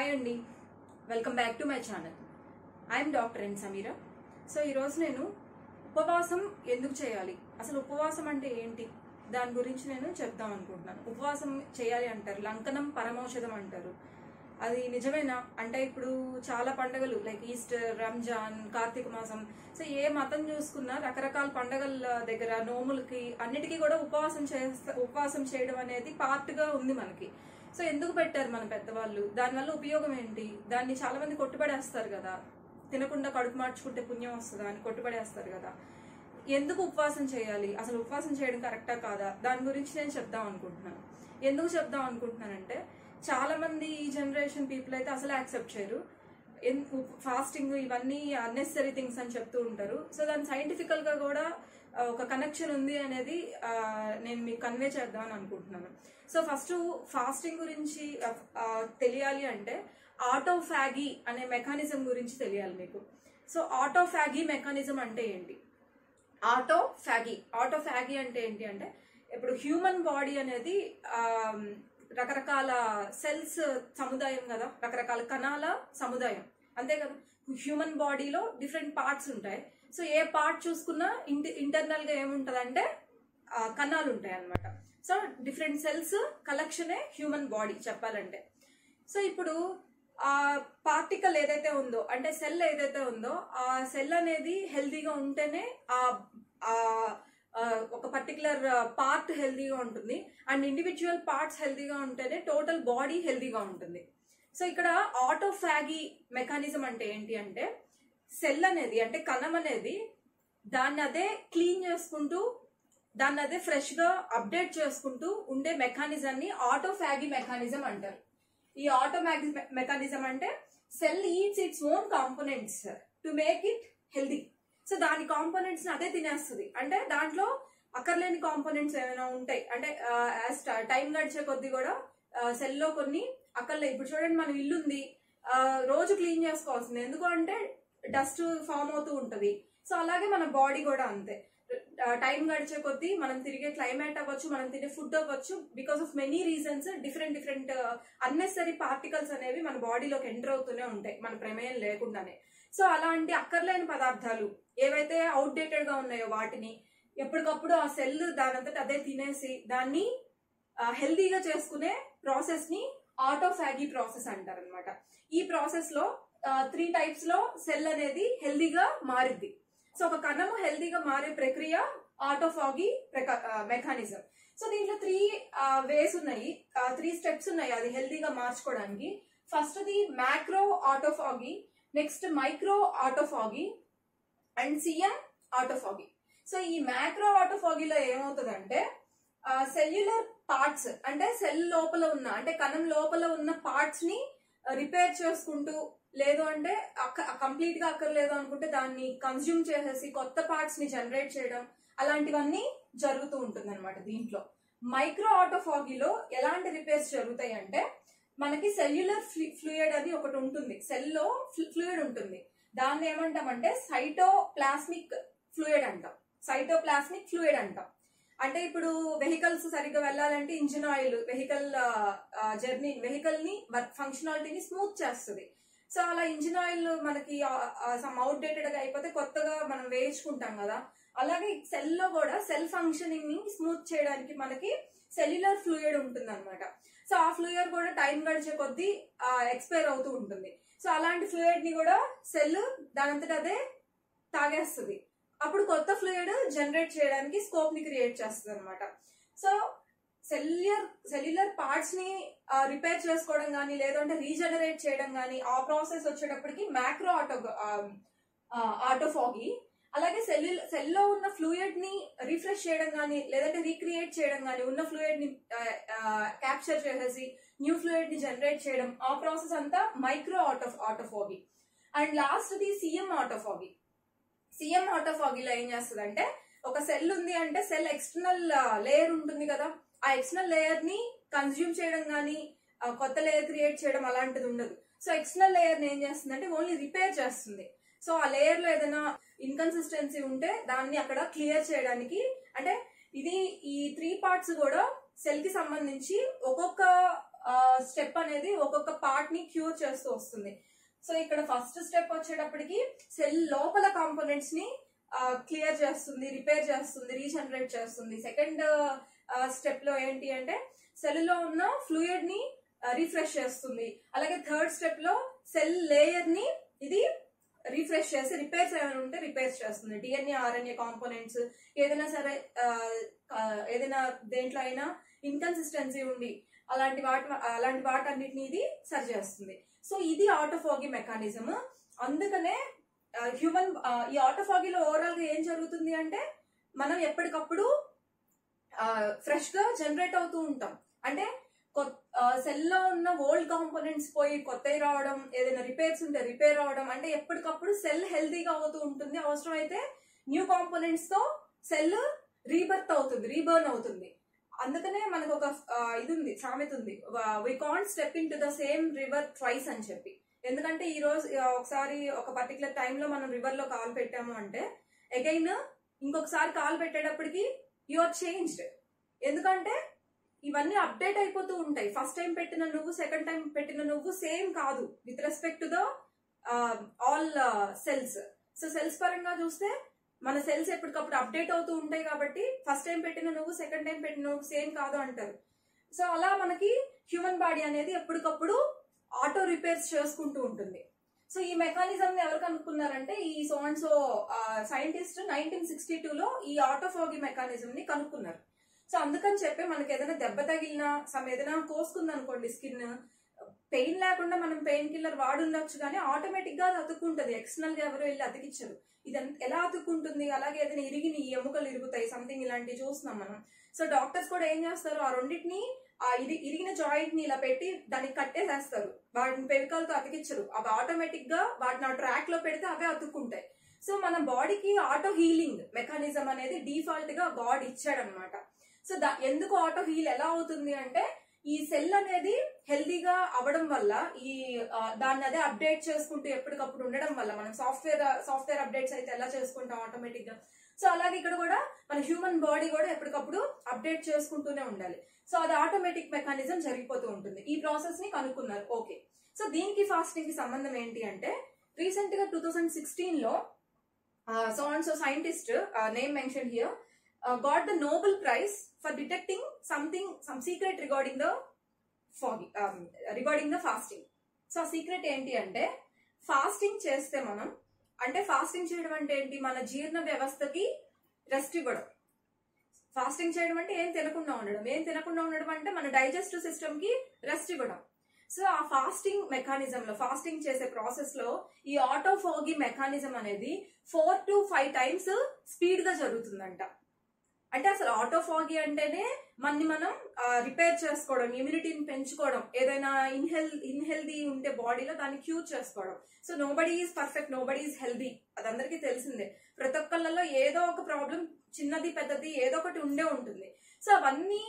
Hi అండి. Welcome back to my channel I'm doctor N Sameera so ఈరోజు నేను ఉపవాసం ఎందుకు చేయాలి? అసలు ఉపవాసం అంటే ఏంటి? దాని గురించి నేను చెప్దాం అనుకుంటున్నాను. ఉపవాసం చేయాలి అంటారు లంకనం పరమౌషధం అంటారు. అది నిజమేనా? అంటే ఇప్పుడు చాలా పండగలు లైక్ ఈస్టర్ రంజాన్ కార్తీక మాసం. సో ఏ మతం చూసుకున్నా రకరకాల పండగల దగ్గర నోములకి అన్నిటికీ కూడా ఉపవాసం చేస్తా ఉపవాసం చేయడం అనేది పార్ట్గా ఉంది మనకి. సో ఎందుకు పెట్టారు మన పెద్దవాళ్ళు? దానివల్ల ఉపయోగం ఏంటి? దాన్ని చాలా మంది కొట్టుబడేస్తారు కదా. తినకుండా కడుపు మార్చుకుంటే పుణ్యం వస్తుందా అని కొట్టుబడేస్తారు కదా. ఎందుకు ఉపవాసం చేయాలి? అసలు ఉపవాసం చేయడం కరెక్టా కాదా? దాని గురించి నేను చెప్దాం అనుకుంటున్నాను. ఎందుకు చెప్దాం అనుకుంటున్నానంటే చాలా మంది ఈ జనరేషన్ పీపుల్ అయితే అసలు యాక్సెప్ట్ చేయరు. ఫాస్టింగ్ ఇవన్నీ అన్నెసరీ థింగ్స్ అని చెప్తూ ఉంటారు. సో దాని సైంటిఫికల్గా కూడా ఒక కనెక్షన్ ఉంది అనేది నేను మీకు కన్వే చేద్దామని అనుకుంటున్నాను. సో ఫస్ట్ ఫాస్టింగ్ గురించి తెలియాలి అంటే ఆటోఫాగీ అనే మెకానిజం గురించి తెలియాలి మీకు. సో ఆటోఫాగీ మెకానిజం అంటే ఏంటి? ఆటోఫాగీ ఆటోఫాగీ అంటే ఏంటి అంటే ఇప్పుడు హ్యూమన్ బాడీ అనేది రకరకాల సెల్స్ సముదాయం కదా రకరకాల కణాల సముదాయం. అంతే కదా? హ్యూమన్ బాడీలో డిఫరెంట్ పార్ట్స్ ఉంటాయి. సో ఏ పార్ట్ చూసుకున్నా ఇంటి ఇంటర్నల్గా ఏముంటుంది అంటే కణాలు ఉంటాయి అన్నమాట సో డిఫరెంట్ సెల్స్ కలెక్షనే హ్యూమన్ బాడీ చెప్పాలంటే. సో ఇప్పుడు ఆ పార్టికల్ ఏదైతే ఉందో అంటే సెల్ ఏదైతే ఉందో ఆ సెల్ అనేది హెల్దీగా ఉంటేనే ఆ ఒక పర్టికులర్ పార్ట్ హెల్దీగా ఉంటుంది. అండ్ ఇండివిజువల్ పార్ట్స్ హెల్దీగా ఉంటేనే టోటల్ బాడీ హెల్దీగా ఉంటుంది. సో ఇక్కడ ఆటోఫాగీ మెకానిజం అంటే ఏంటి అంటే సెల్ అనేది అంటే కణం అనేది దాన్ని అదే క్లీన్ చేసుకుంటూ దాన్ని అదే ఫ్రెష్గా అప్డేట్ చేసుకుంటూ ఉండే మెకానిజం ని ఫ్యాగీ మెకానిజం అంటారు. ఈ ఆటో మెకానిజం అంటే cell eats its own components to make it healthy so దాని కాంపోనెంట్స్ అదే తినేస్తుంది. అంటే దాంట్లో అక్కర్లేని కాంపోనెంట్స్ ఏమైనా ఉంటాయి. అంటే యాజ్ టైం గడిచే కొద్దీ కూడా సెల్లో కొన్ని అక్కర్లే. ఇప్పుడు చూడండి మన ఇల్లు ఉంది. రోజు క్లీన్ చేసుకోవాల్సింది. ఎందుకు అంటే డస్ట్ ఫామ్ అవుతూ ఉంటుంది. సో అలాగే మన బాడీ కూడా అంతే. టైం గడిచే కొద్దీ మనం తిరిగే క్లైమేట్ అవ్వచ్చు మనం తినే ఫుడ్ అవ్వచ్చు because of many reasons different different unnecessary particles అనేవి మన బాడీలోకి ఎంటర్ అవుతూనే ఉంటాయి మన ప్రమేయం లేకుండానే. సో అలాంటి అక్కర్లేని పదార్థాలు ఏవైతే అవుట్డేటెడ్గా ఉన్నాయో వాటిని ఎప్పటికప్పుడు ఆ సెల్ దానంతట అదే తినేసి దాన్ని హెల్దీగా చేసుకునే ప్రాసెస్ని ఆటోఫాగీ ప్రాసెస్ అంటారు అనమాట ఈ ప్రాసెస్లో త్రీ టైప్స్లో సెల్ అనేది హెల్దీగా మారిద్ది. సో ఒక కణము హెల్దీగా మారే ప్రక్రియ ఆటోఫాగీ మెకానిజం. సో దీంట్లో త్రీ వేస్ ఉన్నాయి. త్రీ స్టెప్స్ ఉన్నాయి అది హెల్దీగా మార్చుకోవడానికి. First the macro autophagy next micro autophagy and CM autophagy so ఈ మ్యాక్రో ఆటోఫాగీలో ఏమవుతుందంటే సెల్యులర్ పార్ట్స్ అంటే సెల్ లోపల ఉన్న అంటే కణం లోపల ఉన్న పార్ట్స్ని రిపేర్ చేసుకుంటూ లేదు అంటే కంప్లీట్గా అక్కర్లేదు అనుకుంటే దాన్ని కన్స్యూమ్ చేసేసి కొత్త పార్ట్స్ని జనరేట్ చేయడం అలాంటివన్నీ జరుగుతూ ఉంటుంది అనమాట దీంట్లో. మైక్రో ఆటోఫాగీలో ఎలాంటి రిపేర్స్ జరుగుతాయి అంటే మనకి సెల్యులర్ ఫ్లూయిడ్ అని ఒకటి ఉంటుంది. సెల్లో ఫ్లూయిడ్ ఉంటుంది. దాన్ని ఏమంటామంటే సైటోప్లాస్మిక్ ఫ్లూయిడ్ అంటాం. సైటోప్లాస్మిక్ ఫ్లూయిడ్ అంటాం. అంటే ఇప్పుడు వెహికల్స్ సరిగ్గా వెళ్ళాలంటే ఇంజిన్ ఆయిల్ వెహికల్ జర్నీ వెహికల్ని ఫంక్షనాలిటీని స్మూత్ చేస్తుంది. సో అలా ఇంజిన్ ఆయిల్ మనకి సమ్ అవుట్డేటెడ్గా అయిపోతే కొత్తగా మనం వేయించుకుంటాం కదా. అలాగే సెల్లో కూడా సెల్ ఫంక్షనింగ్ని స్మూత్ చేయడానికి మనకి సెల్యులర్ ఫ్లూయిడ్ ఉంటుంది అనమాట సో ఆ ఫ్లూయిడ్ కూడా టైం గడిచే కొద్దీ ఎక్స్పైర్ అవుతూ ఉంటుంది. సో అలాంటి ఫ్లూయిడ్ని కూడా సెల్ దానంతట అదే తాగేస్తుంది. అప్పుడు కొత్త ఫ్లూయిడ్ జనరేట్ చేయడానికి స్కోప్ని క్రియేట్ చేస్తుంది అనమాట సో సెల్యులర్ సెల్యులర్ పార్ట్స్ని రిపేర్ చేసుకోవడం కానీ లేదంటే రీజనరేట్ చేయడం కానీ ఆ ప్రాసెస్ వచ్చేటప్పటికి మ్యాక్రో ఆటో ఆటోఫాగి అలాగే సెల్ సెల్లో ఉన్న ఫ్లూయిడ్ని రిఫ్రెష్ చేయడం కానీ లేదంటే రీక్రియేట్ చేయడం కానీ ఉన్న ఫ్లూయిడ్ని క్యాప్చర్ చేసేసి న్యూ ఫ్లూయిడ్ని జనరేట్ చేయడం ఆ ప్రాసెస్ అంతా micro auto autophagy and last the CM autophagy CM ఆటోఫాగిలో ఏం చేస్తుంది అంటే ఒక సెల్ ఉంది అంటే సెల్ ఎక్స్టర్నల్ లేయర్ ఉంటుంది కదా ఆ ఎక్స్టర్నల్ లేయర్ని కన్స్యూమ్ చేయడం కానీ కొత్త లేయర్ క్రియేట్ చేయడం అలాంటిది ఉండదు. సో ఎక్స్టర్నల్ లేయర్ని ఏం చేస్తుంది అంటే ఓన్లీ రిపేర్ చేస్తుంది. సో ఆ లేయర్లో ఏదైనా ఇన్కన్సిస్టెన్సీ ఉంటే దాన్ని అక్కడ క్లియర్ చేయడానికి అంటే ఇది ఈ త్రీ పార్ట్స్ కూడా సెల్కి సంబంధించి ఒక్కొక్క స్టెప్ అనేది ఒక్కొక్క పార్ట్ని క్యూర్ చేస్తూ వస్తుంది. సో ఇక్కడ ఫస్ట్ స్టెప్ వచ్చేటప్పటికి సెల్ లోపల కాంపోనెంట్స్ని క్లియర్ చేస్తుంది రిపేర్ చేస్తుంది రీజనరేట్ చేస్తుంది. సెకండ్ స్టెప్లో ఏంటి అంటే సెల్లో ఉన్న ఫ్లూయిడ్ని రిఫ్రెష్ చేస్తుంది. అలాగే థర్డ్ స్టెప్లో సెల్ లేయర్ని ఇది రిఫ్రెష్ చేసి రిపేర్స్ ఏమైనా ఉంటే రిపేర్స్ చేస్తుంది. డిఎన్ఏ ఆర్ఎన్ఏ కాంపోనెంట్స్ ఏదైనా సరే ఏదైనా దేంట్లో అయినా ఇన్కన్సిస్టెన్సీ ఉండి అలాంటి వాటి అలాంటి వాటన్నిటిని ఇది సరి చేస్తుంది. సో ఇది ఆటోఫాగి మెకానిజం అందుకనే హ్యూమన్ ఈ ఆటోఫాగీలో ఓవరాల్గా ఏం జరుగుతుంది అంటే మనం ఎప్పటికప్పుడు ఫ్రెష్గా జనరేట్ అవుతూ ఉంటాం. అంటే సెల్లో ఉన్న ఓల్డ్ కాంపోనెంట్స్ పోయి కొత్తవి రావడం ఏదైనా రిపేర్స్ ఉంటే రిపేర్ అవడం అంటే ఎప్పటికప్పుడు సెల్ హెల్తీగా అవుతూ ఉంటుంది. అవసరం అయితే న్యూ కాంపోనెంట్స్తో సెల్ రీబర్త్ అవుతుంది రీబర్న్ అవుతుంది. అందుకనే మనకు ఒక ఇది ఉంది సామెత ఉంది. We can't step into the same river twice అని చెప్పి. ఎందుకంటే ఈ రోజు ఒకసారి ఒక పర్టికులర్ టైంలో మనం రివర్లో కాల్ పెట్టాము అంటే అగైన్ ఇంకొకసారి కాల్ పెట్టేటప్పటికి యు ఆర్ చేంజ్డ్ ఎందుకంటే ఇవన్నీ అప్డేట్ అయిపోతూ ఉంటాయి. ఫస్ట్ టైం పెట్టిన నువ్వు సెకండ్ టైం పెట్టిన నువ్వు సేమ్ కాదు with respect to the all cells so cells పరంగా చూస్తే మన సెల్స్ ఎప్పటికప్పుడు అప్డేట్ అవుతూ ఉంటాయి కాబట్టి ఫస్ట్ టైం పెట్టిన నువ్వు సెకండ్ టైం పెట్టిన నువ్వు సేమ్ కాదు అంటారు. సో అలా మనకి హ్యూమన్ బాడీ అనేది ఎప్పటికప్పుడు ఆటో రిపేర్స్ చేసుకుంటూ ఉంటుంది. సో ఈ మెకానిజం ఎవరు కనుక్కున్నారంటే ఈ so so scientist nineteen sixty టూలో ఈ ఆటోఫోగి మెకానిజం ని కనుక్కున్నారు. సో అందుకని చెప్పి మనకి ఏదైనా దెబ్బ తగిలినా సమ్ ఏదైనా కోసుకుంది అనుకోండి స్కిన్ పెయిన్ లేకుండా మనం పెయిన్ కిల్లర్ వాడుండొచ్చు కానీ ఆటోమేటిక్గా అది అతుక్కుంటది. ఎక్స్టర్నల్గా ఎవరు వెళ్ళి అతికిచ్చరు. ఇది ఎలా అతుక్కుంటుంది? అలాగే ఏదైనా ఇరిగిన ఈ ఎముకలు ఇరుగుతాయి సంథింగ్ ఇలాంటివి చూస్తున్నాం మనం. సో డాక్టర్స్ కూడా ఏం చేస్తారు? ఆ రెండింటిని ఆ ఇది ఇరిగిన జాయింట్ని ఇలా పెట్టి దాన్ని కట్టేసేస్తారు వాటిని పెవికలతో అతికిచ్చరు అవి ఆటోమేటిక్గా వాటిని ఆ ట్రాక్లో పెడితే అవే అతుక్కుంటాయి. సో మన బాడీకి ఆటో హీలింగ్ మెకానిజం అనేది డిఫాల్ట్గా గాడ్ ఇచ్చాడనమాట. సో దా ఎందుకు ఆటో హీల్ ఎలా అవుతుంది అంటే ఈ సెల్ అనేది హెల్దీగా అవ్వడం వల్ల ఈ దాన్ని అదే అప్డేట్ చేసుకుంటూ ఎప్పటికప్పుడు ఉండడం వల్ల మనం సాఫ్ట్వేర్ సాఫ్ట్వేర్ అప్డేట్స్ అయితే ఎలా చేసుకుంటాం ఆటోమేటిక్గా సో అలాగే ఇక్కడ కూడా మన హ్యూమన్ బాడీ కూడా ఎప్పటికప్పుడు అప్డేట్ చేసుకుంటూనే ఉండాలి. సో అది ఆటోమేటిక్ మెకానిజం జరిగిపోతూ ఉంటుంది. ఈ ప్రాసెస్ని కనుక్కున్నారు. ఓకే సో దీనికి ఫాస్టింగ్కి సంబంధం ఏంటి అంటే రీసెంట్గా టూ థౌసండ్ సిక్స్టీన్లో so and so scientist name mention here got the Nobel prize for detecting something some secret regarding the phagy regarding the fasting so ఆ సీక్రెట్ um, ఏంటి అంటే ఫాస్టింగ్ చేస్తే మనం అంటే ఫాస్టింగ్ చేయడం అంటే ఏంటి? మన జీర్ణ వ్యవస్థకి రెస్ట్ ఇవ్వడం. ఫాస్టింగ్ చేయడం అంటే ఏం తినకుండా ఉండడం. ఏం తినకుండా ఉండడం అంటే మన డైజెస్టివ్ సిస్టమ్కి రెస్ట్ ఇవ్వడం. సో ఆ ఫాస్టింగ్ మెకానిజం లో ఫాస్టింగ్ చేసే ప్రాసెస్లో ఈ ఆటోఫోగి మెకానిజం అనేది ఫోర్ టు ఫైవ్ టైమ్స్ స్పీడ్గా జరుగుతుందంట. అంటే అసలు ఆటోఫాగి అంటేనే మనని మనం రిపేర్ చేసుకోవడం ఇమ్యూనిటీని పెంచుకోవడం ఏదైనా ఇన్హెల్ ఇన్హెల్దీ ఉంటే బాడీలో దాన్ని క్యూర్ చేసుకోవడం. So nobody is perfect nobody is healthy అది అందరికీ తెలిసిందే. ప్రతి ఒక్కళ్ళలో ఏదో ఒక ప్రాబ్లం చిన్నది పెద్దది ఏదో ఒకటి ఉండే ఉంటుంది. సో అవన్నీ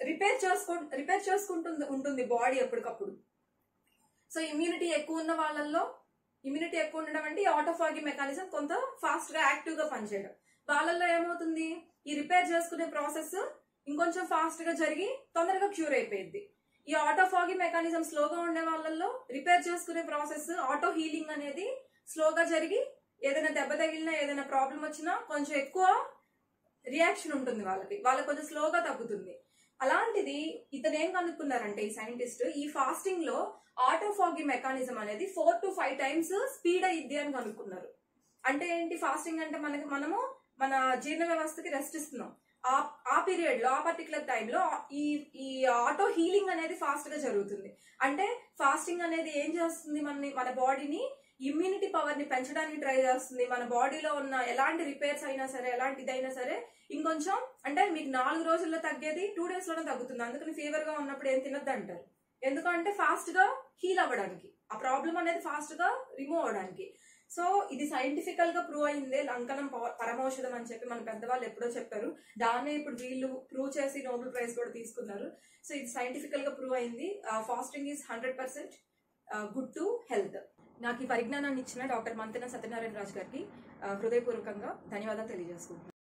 రిపేర్ చేసుకో రిపేర్ చేసుకుంటుంది ఉంటుంది బాడీ ఎప్పటికప్పుడు. సో ఇమ్యూనిటీ ఎక్కువ ఉన్న వాళ్ళల్లో ఇమ్యూనిటీ ఎక్కువ ఉండడం అంటే ఈ ఆటోఫాగి మెకానిజం కొంత ఫాస్ట్గా యాక్టివ్గా పనిచేయడం. వాళ్ళల్లో ఏమవుతుంది? ఈ రిపేర్ చేసుకునే ప్రాసెస్ ఇంకొంచెం ఫాస్ట్గా జరిగి తొందరగా క్యూర్ అయిపోయింది ఈ ఆటో ఫాగి మెకానిజం స్లోగా ఉండే వాళ్ళల్లో రిపేర్ చేసుకునే ప్రాసెస్ ఆటో హీలింగ్ అనేది స్లోగా జరిగి ఏదైనా దెబ్బ తగిలినా ఏదైనా ప్రాబ్లం వచ్చినా కొంచెం ఎక్కువ రియాక్షన్ ఉంటుంది వాళ్ళకి. వాళ్ళకి కొంచెం స్లోగా తగ్గుతుంది. అలాంటిది ఇతను ఏం కనుక్కున్నారంటే ఈ సైంటిస్ట్ ఈ ఫాస్టింగ్లో ఆటోఫాగి మెకానిజం అనేది four to five times speed అయ్యిద్ది అని కనుక్కున్నారు. అంటే ఏంటి? ఫాస్టింగ్ అంటే మనకి మనము మన జీర్ణ వ్యవస్థకి రెస్ట్ ఇస్తున్నాం. ఆ ఆ పీరియడ్లో ఆ పర్టికులర్ టైంలో ఈ ఈ ఆటో హీలింగ్ అనేది ఫాస్ట్గా జరుగుతుంది. అంటే ఫాస్టింగ్ అనేది ఏం చేస్తుంది మన మన బాడీని ఇమ్యూనిటీ పవర్ని పెంచడానికి ట్రై చేస్తుంది. మన బాడీలో ఉన్న ఎలాంటి రిపేర్స్ అయినా సరే ఎలాంటిదైనా సరే ఇంకొంచెం అంటే మీకు నాలుగు రోజుల్లో తగ్గేది టూ డేస్లోనే తగ్గుతుంది. అందుకని ఫీవర్గా ఉన్నప్పుడు ఏం తినద్దు అంటారు. ఎందుకంటే ఫాస్ట్గా హీల్ అవ్వడానికి. ఆ ప్రాబ్లం అనేది ఫాస్ట్గా రిమూవ్ అవడానికి సో ఇది సైంటిఫికల్గా ప్రూవ్ అయిందే లంకనం పరమౌషధం అని చెప్పి మన పెద్దవాళ్ళు ఎప్పుడో చెప్పారు. దాన్నే ఇప్పుడు వీళ్ళు ప్రూవ్ చేసి నోబెల్ ప్రైజ్ కూడా తీసుకున్నారు. సో ఇది సైంటిఫికల్గా ప్రూవ్ అయింది fasting is hundred percent good to health నాకు ఈ పరిజ్ఞానాన్ని ఇచ్చిన డాక్టర్ మంతెన సత్యనారాయణ రాజు గారికి హృదయపూర్వకంగా ధన్యవాదాలు తెలియజేసుకుంటున్నాను.